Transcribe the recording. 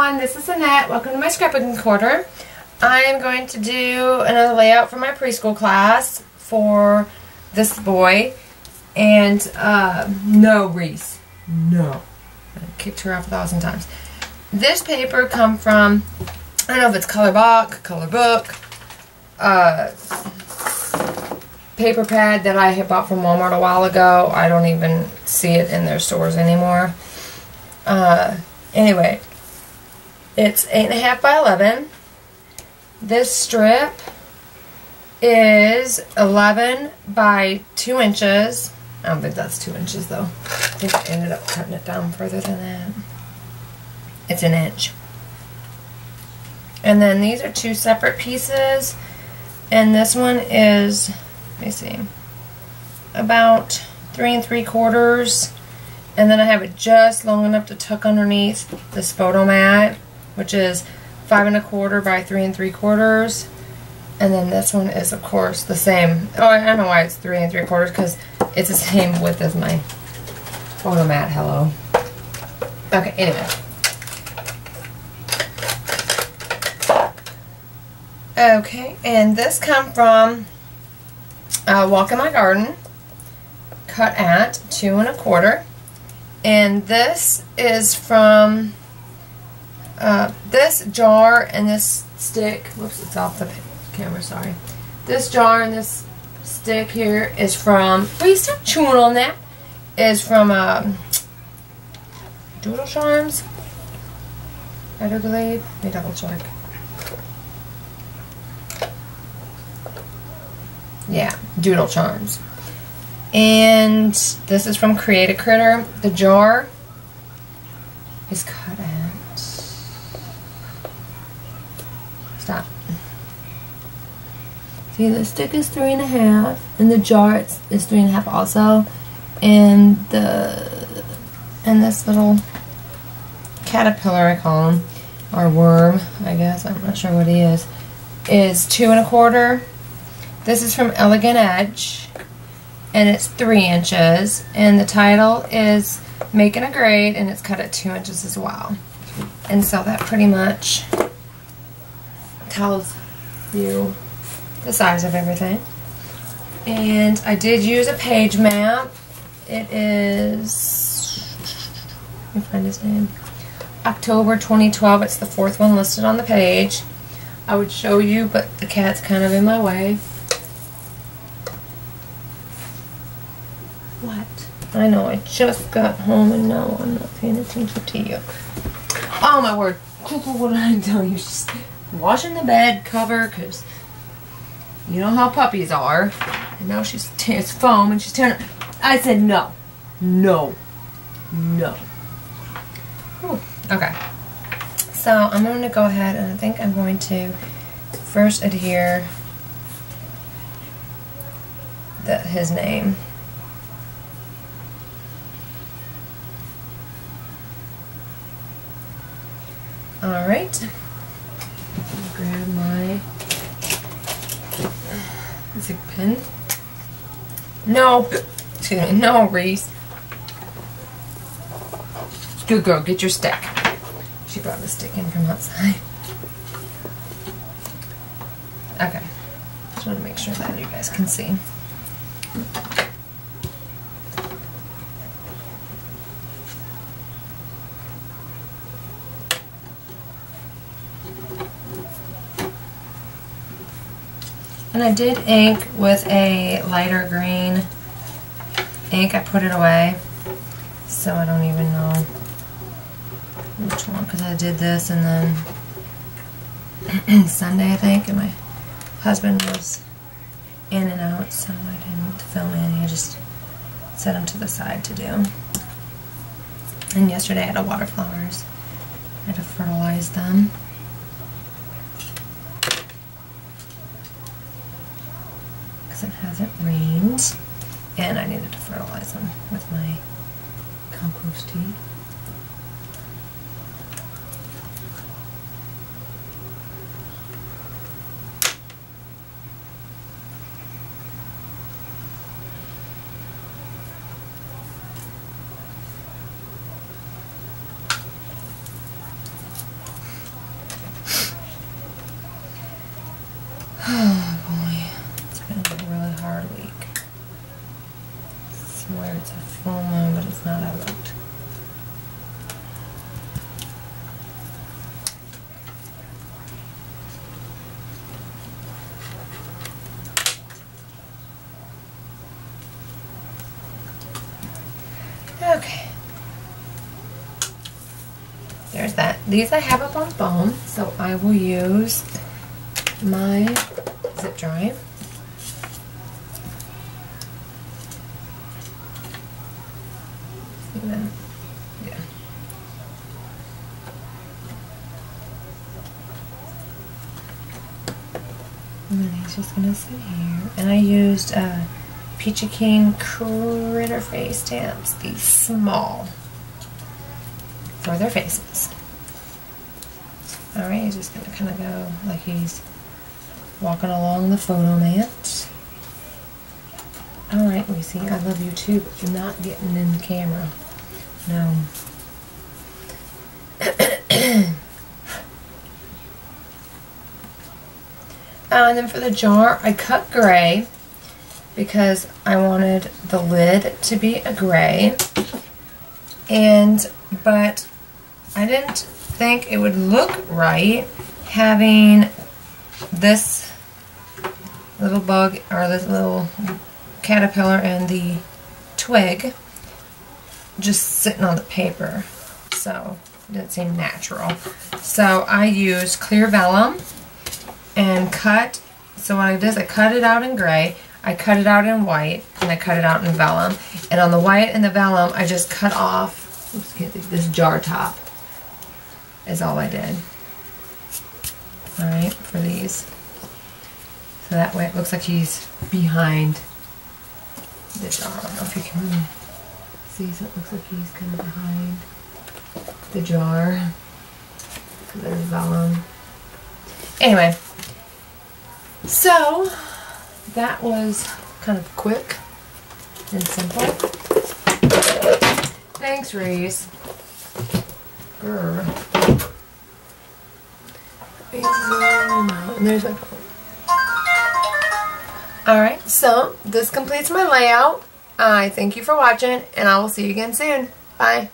everyone, this is Annette. Welcome to my scrapbooking corner. I am going to do another layout for my preschool class for this boy. And, uh, no, Reese. No. I kicked her off a thousand times. This paper come from, I don't know if it's Color Box, Color Book, uh, paper pad that I had bought from Walmart a while ago. I don't even see it in their stores anymore. Uh, anyway, it's 8.5 by 11. This strip is 11 by 2 inches. I don't think that's 2 inches though. I think I ended up cutting it down further than that. It's an inch. And then these are two separate pieces. And this one is, let me see, about three and three quarters. And then I have it just long enough to tuck underneath this photo mat which is five and a quarter by three and three quarters. And then this one is, of course, the same. Oh, I don't know why it's three and three quarters, because it's the same width as my photo mat. Hello. Okay, anyway. Okay, and this come from uh, Walk in My Garden, cut at two and a quarter. And this is from uh, this jar and this stick, whoops, it's off the camera, sorry. This jar and this stick here is from, please stop chewing on that, is from um, Doodle Charms, I do believe. Let me double check. Yeah, Doodle Charms. And this is from Create a Critter. The jar is cut out. Stop. See, the stick is three and a half, and the jar is, three and a half also, and the and this little caterpillar I call him, or worm, I guess. I'm not sure what he is. Is two and a quarter. This is from Elegant Edge, and it's three inches, and the title is Making a Grade, and it's cut at two inches as well. And so that pretty much tells you the size of everything. And I did use a page map. It is, let me find his name, October 2012. It's the fourth one listed on the page. I would show you, but the cat's kind of in my way. What? I know, I just got home and no, I'm not paying attention to you. Oh my word. What did I tell you? Just washing the bed cover because you know how puppies are. And now she's it's foam and she's tearing. I said no, no, no. Ooh, okay. So I'm going to go ahead and I think I'm going to first adhere the, his name. All right grab my is pen? No, excuse me, no, Reese. Good girl, get your stick. She brought the stick in from outside. Okay, just want to make sure that you guys can see. And I did ink with a lighter green ink. I put it away. So I don't even know which one. Because I did this and then Sunday I think. And my husband was in and out. So I didn't film any. I just set them to the side to do. And yesterday I had a water flowers. I had to fertilize them. Because it hasn't rained and I needed to fertilize them with my compost tea. Swear it's a full moon, but it's not. I looked. Okay. There's that. These I have up on foam, so I will use my Zip Dry. Yeah. And then he's just gonna sit here. And I used uh, Peachy Keen Critter Face stamps, these small, for their faces. Alright, he's just gonna kind of go like he's walking along the photo mat. Alright, we see I love you too, but you're not getting in the camera. No. Uh, and then for the jar, I cut gray because I wanted the lid to be a gray. And, but I didn't think it would look right having this little bug or this little caterpillar and the twig just sitting on the paper. So it didn't seem natural. So I used clear vellum and cut. So what I did is I cut it out in gray. I cut it out in white and I cut it out in vellum. And on the white and the vellum, I just cut off oops, this jar top is all I did. Alright, for these. So that way it looks like he's behind the jar. I don't know if you can see, so it looks like he's kind of behind the jar. There's vellum. Anyway, so that was kind of quick and simple. Thanks, Reese. Alright, so this completes my layout. I thank you for watching, and I will see you again soon. Bye.